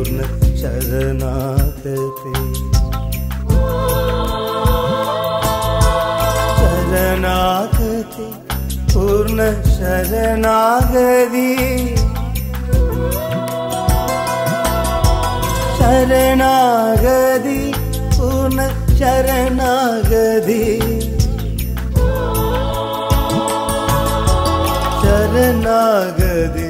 पूर्ण शरणागति शरणागति पूर्ण शरणागति। शरणागति पूर्ण शरणागति। शरणागति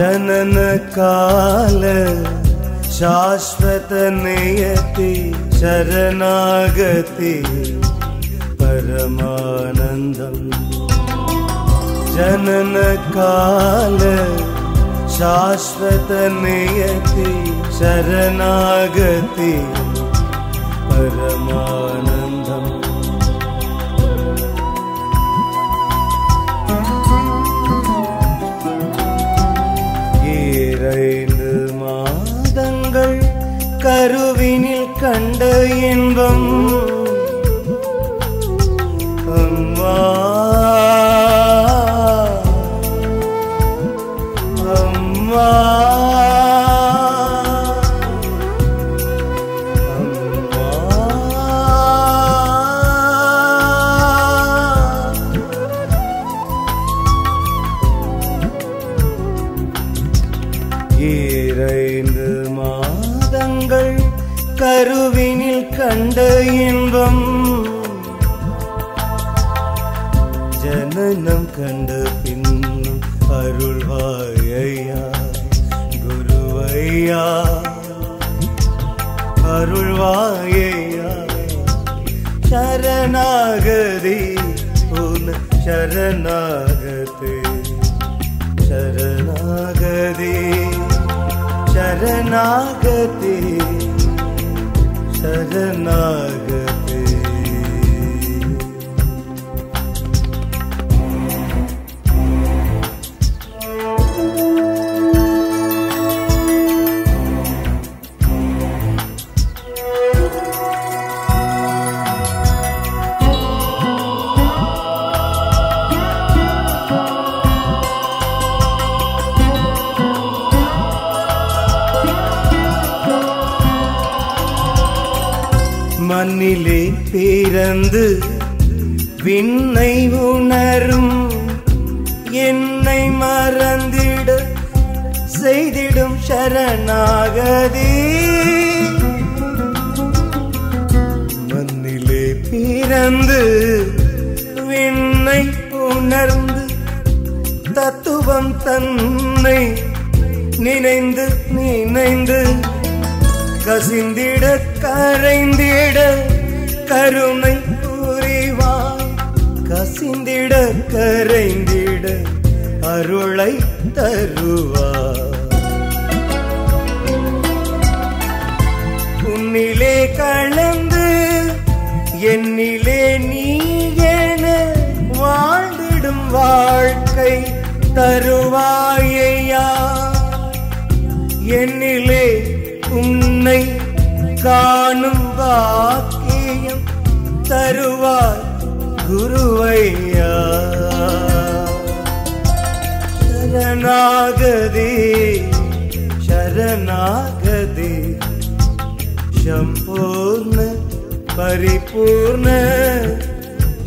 जनन काल शाश्वत नियति शरणागति परमानन्दम्। जनन काल शाश्वत नियति शरणागति परमानन्दम्। ஈரைந்து மாதங்கள் கருவினில் கண்ட இன்பம் ஜனனம் கண்ட பின்னும் அருள்வாயா குருவையா அருள்வாயா சரணாகதி உன் சரணாகதி शरणागति शरणागति शरणागति। மண்ணிலே பிறந்து விண்ணை உணரும். என்னை மறந்திட செய்திடும் சரணாகதி. மண்ணிலே பிறந்து விண்ணை உணர்ந்து தத்துவம் தன்னை நினைந்து நினைந்து கசிந்திட கரைந்திட கருமை புரிவாய். கசிந்திட கரைந்திட அருளை தருவாய். உன்னிலே கலந்து என்னிலே நீ என வாழ்ந்திடும் வாழ்க்கை தருவாயையா കാണും വാക്യം തരുവാൻ ഗുരുവയ്യ. ശരണാഗതി ശരണാഗതി. ശമ്പൂർണ പരിപൂർണ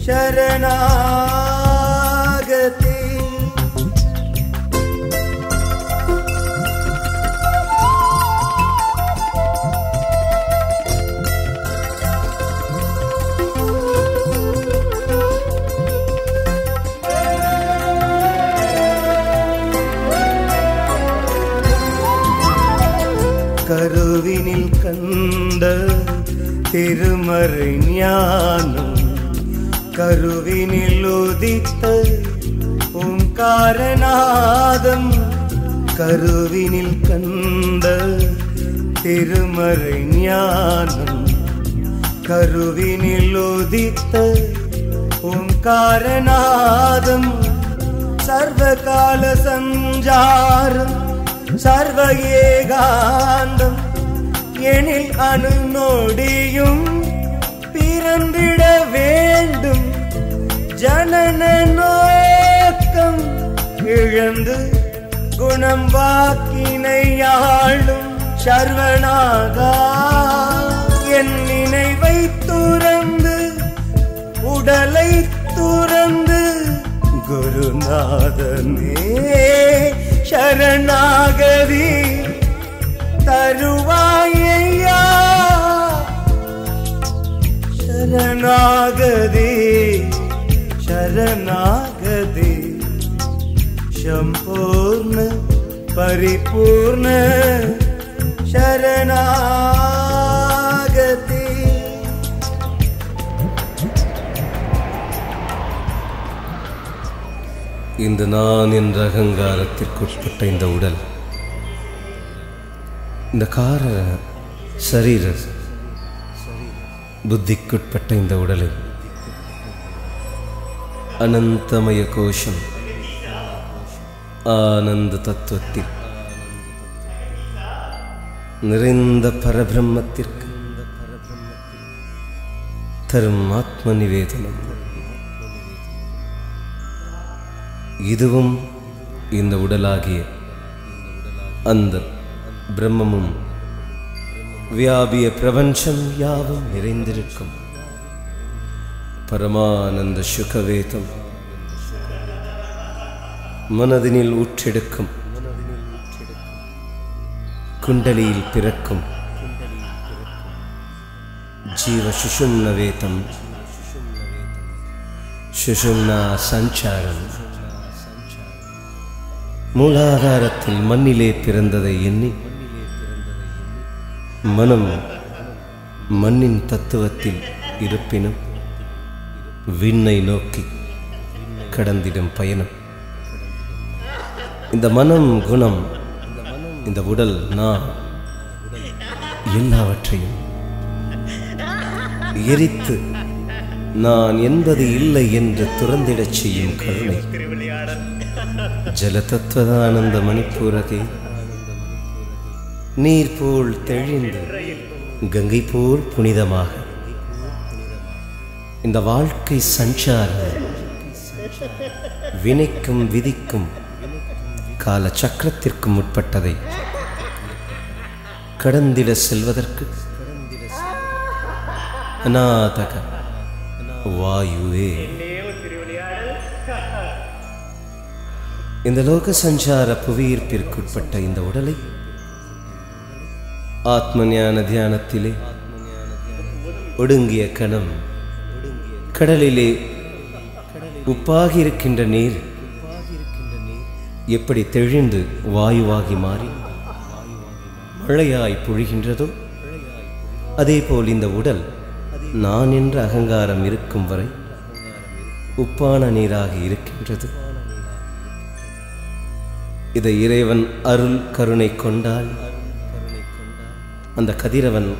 ശരണാ திருமறை ஞானம் கருவினில் உதித்த ஓங்காரநாதம் கருவினில் கண்ட திருமறை ஞானம் கருவினில் உதித்த ஓங்காரநாதம் சர்வகால சஞ்சாரம் சர்வ ஏகாந்தம் எனில் அணு நோடியும் பிறந்திட வேண்டும். ஜனன நோக்கம் இழந்து குணம் வாக்கினை ஆளும் சர்வனாகா என் நினைவை துறந்து உடலை துறந்து குருநாதனே சரணாகதி. தருவாயையா? சரணாகதி சரணாகதி. சம்பூர்ண பரிபூர்ண சரணாகதி. இந்த நான் என்ற அகங்காரத்திற்குட்பட்ட இந்த உடல் இந்த கார சரீர புத்திக்குட்பட்ட இந்த உடலை அனந்தமய கோஷம் ஆனந்த தத்துவத்தில் நிறைந்த பரபிரம்மத்திற்கு தரும் ஆத்ம நிவேதனம் இதுவும் இந்த உடலாகிய அந்த பிரம்மமும் வியாபிய பிரபஞ்சம் யாவும் நிறைந்திருக்கும். பரமானந்த சுகவேதம் மனதினில் ஊற்றெடுக்கும். குண்டலியில் பிறக்கும். ஜீவ சுஷும்ன வேதம் சுஷும்னா சஞ்சாரம். மூலாதாரத்தில் மண்ணிலே பிறந்ததை எண்ணி மனம் மண்ணின் தத்துவத்தில் இருப்பினும் விண்ணை நோக்கி கடந்திடும் பயணம். இந்த மனம் குணம் இந்த உடல் நான் எல்லாவற்றையும் எரித்து நான் என்பது இல்லை என்று துறந்திடச் செய்யும் கருணை. ஜலதத்வதானந்த மணிப்பூரகே நீர் போல் தெளிந்து கங்கை போல் புனிதமாக. இந்த வாழ்க்கை சஞ்சார வினைக்கும் விதிக்கும் கால சக்கரத்திற்கும் உட்பட்டதை கடந்திட செல்வதற்கு அநாதக வாயுவே. இந்த லோக சஞ்சார புவியீர்ப்பிற்குட்பட்ட இந்த உடலை ஆத்ம ஞான தியானத்திலே ஒடுங்கிய கணம் கடலிலே உப்பாகி இருக்கின்ற நீர் எப்படி தெளிந்து வாயுவாகி மாறி மழையாய் பொழிகின்றதோ அதேபோல் இந்த உடல் நான் என்ற அகங்காரம் இருக்கும் வரை உப்பான நீராக இருக்கின்றது இதை இறைவன் அருள் கருணை கொண்டால் அந்த கதிரவன்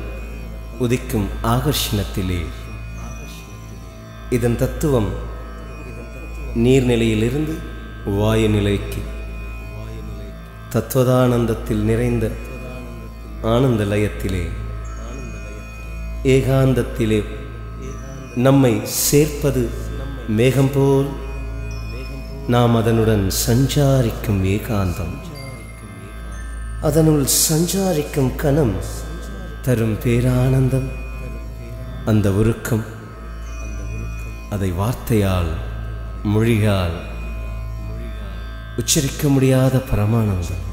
உதிக்கும் ஆகர்ஷணத்திலே. இதன் தத்துவம் நீர்நிலையிலிருந்து வாயு நிலைக்கு தத்துவதானந்தத்தில் நிறைந்த ஆனந்த லயத்திலே. ஏகாந்தத்திலே நம்மை சேர்ப்பது மேகம் போல் நாம் அதனுடன் சஞ்சாரிக்கும் ஏகாந்தம். அதனுள் சஞ்சாரிக்கும் கணம் தரும் பேரானந்தம் அந்த உருக்கம் அதை வார்த்தையால் மொழியால் உச்சரிக்க முடியாத பரமானந்தம்.